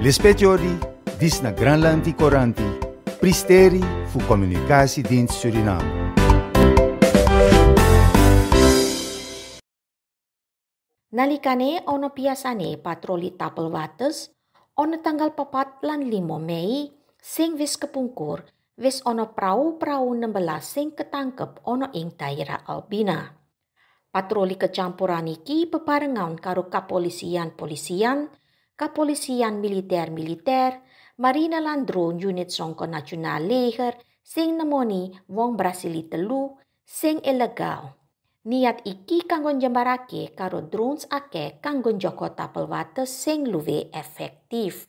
Lispetiori, dis na Granlandi Coranti, pristeri fu Dienst Suriname. Nalikane ono piasane patroli tapel wates, ono tanggal papat lan limo Mei, sing wis kepungkur, wis ono prau-prau 16 sing ketangkep ono ing daerah Albina. Patroli kecampuran iki peparengan karo kapolisian-polisian, kapolisian militer-militer, marina lan drone unit songko nasional leger, sing nemoni wong Brasili telu, sing ilegal. Niat iki kanggo njembarake karo drones ake kanggo joko tapel wates sing luwe efektif.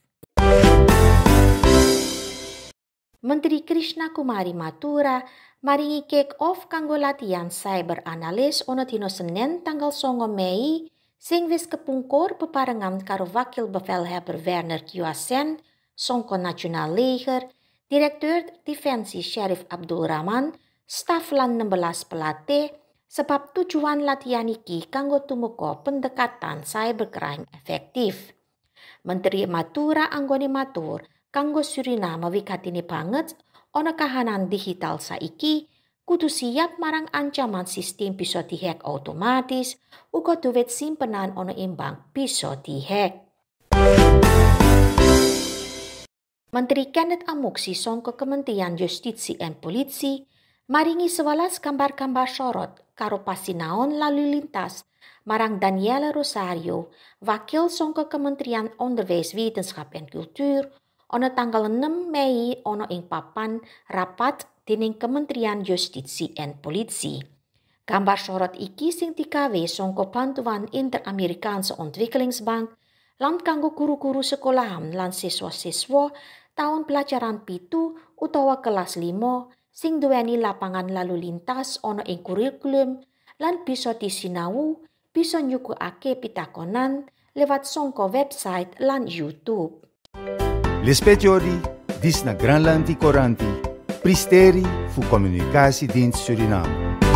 Menteri Krishna Kumari Matura maringi kick off kanggo latihan cyber analis ono dino Senin tanggal songo Mei sing wis kepungkur peparengan karo Wakil Bevelhebber Werner Kiwasen, Songko Nasional Leger, Direktur Defensi Sheriff Abdul Rahman, staf lan 16 pelatih, sebab tujuan latihan iki kanggo tumuko pendekatan cybercrime efektif. Menteri Matura anggone matur kanggo Suriname wikatini banget ana kahanan digital saiki kudu siap marang ancaman sistem bisa dihack otomatis uga duit simpenan ono imbang bisa dihack. Menteri Kenneth Amuksi songko Kementerian Justisi dan Polisi maringi sewelas gambar-gambar sorot karo pasinaon lalu lintas marang Daniela Rosario, wakil songko Kementerian Onderwijs, Wetenschap en Kultuur, ono tanggal 6 Mei ono ing papan rapat dening Kementerian Justisi en Polisi. Gambar sorot iki sing dikawe songko bantuan Inter-Amerikaanse Ontwikkelingsbank lan kanggo guru-guru sekolahan lan siswa-siswa tahun pelajaran pitu utawa kelas limo sing duweni lapangan lalu lintas ono ing kurikulum lan bisa disinau bisa nyukukake pitakonan lewat songko website lan YouTube. Lispetiori, dis na Granlandi Coranti, pristeri fu Dienst Suriname.